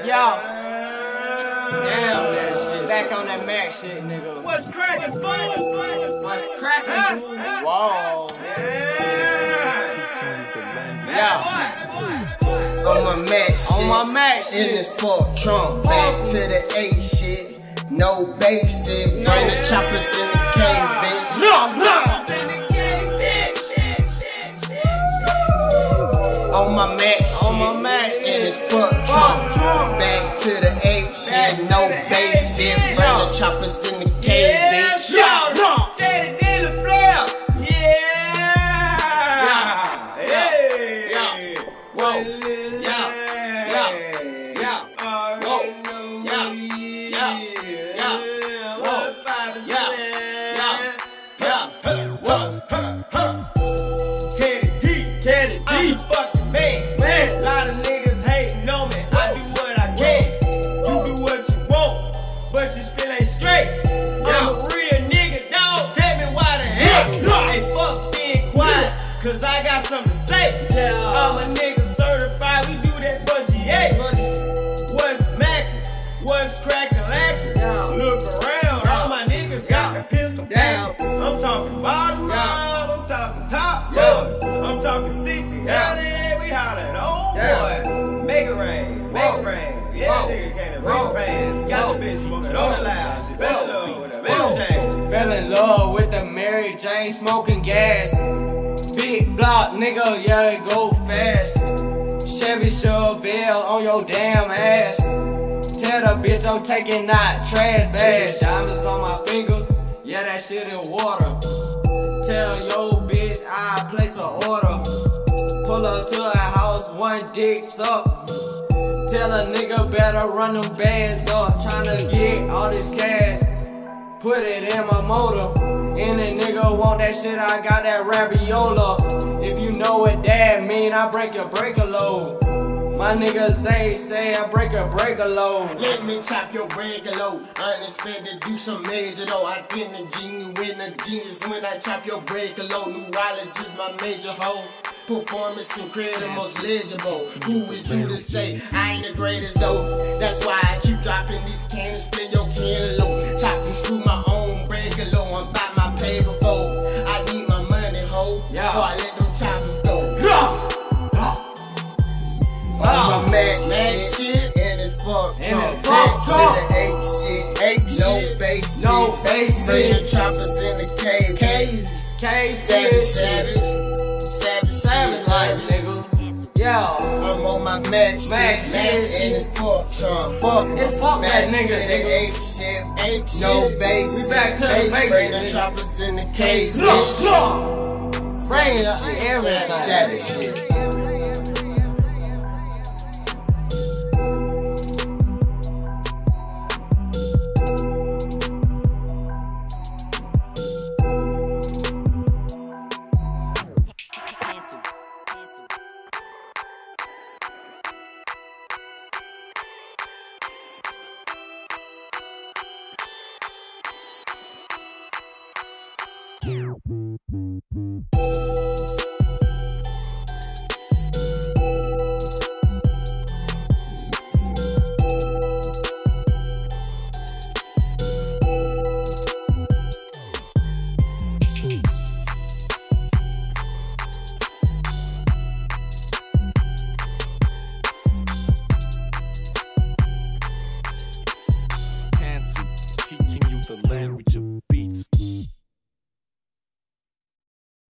Yo. Damn that shit. Back on that Mac shit, nigga. What's cracking, fool? What's cracking, fool? Whoa. Yeah. On my Mac shit. On my Mac shit. In this fuck Trump. Back to the A shit. No basic. Bring the choppers in the case, bitch. No, no. On my Mac shit. On my Mac shit. In this Fuck Trump. To the A shit. No basic. The choppers in the case, bitch. Yeah, no. Teddy Dilla Flip. Yeah. Hey. Yeah. Whoa. Cause I got something to say. Yeah. I'm a nigga certified. We do that for GA. What's smacking? What's cracking lacking? Yeah. Look around, all my niggas got the pistol Yeah. down. I'm talking bottom Yeah. line, I'm talking top Yeah. boys. I'm talking 60 Yeah. out there, we hollering, oh Yeah. boy. Make it rain, make it rain. Yeah, nigga can't bring pain. Got your bitch smoking on the loud. She fell in love with a Mary Jane. Fell in love with the Mary Jane smoking gas. Nigga, yeah, it go fast. Chevy Chevelle on your damn ass. Tell the bitch I'm taking that trash bags. Diamonds on my finger, yeah, that shit in water. Tell yo bitch I place an order. Pull up to a house, one dick suck. Tell a nigga better run them bands up. Tryna get all this cash. Put it in my motor. Any nigga want that shit, I got that raviola. If you know what that mean, I break your break a load. My niggas say, say I break a break a load. Let me chop your regular. Unexpected, do some major though. I been a genius when a genius when I chop your regular. Is my major hoe. Performance incredible, most legible. Who is you to say I ain't the greatest though? That's why I keep dropping these cannons, spin your cantaloupe. Chop and screw my own regular. I'm by my paper fold. I need my money, ho, Yeah. Or I let them choppers go. Ah. On my Mac, Mac shit, and it's fuck And it's fuck to the ape shit, ape no shit. basic. No basic. Bring the choppers in the cave. K Savage, savage, savage shit, life, nigga. Yeah. I'm on my Mac shit, Mac Mac shit. and it's fuck Trump. Fuck It's fuck that Back nigga, to the nigga. ape shit, ape No shit. basic. We back to the Basic. basic, Bring the choppers in the cage, Look, bitch. look. Bring it up, Savage shit, everything. Savage shit. the language of beats.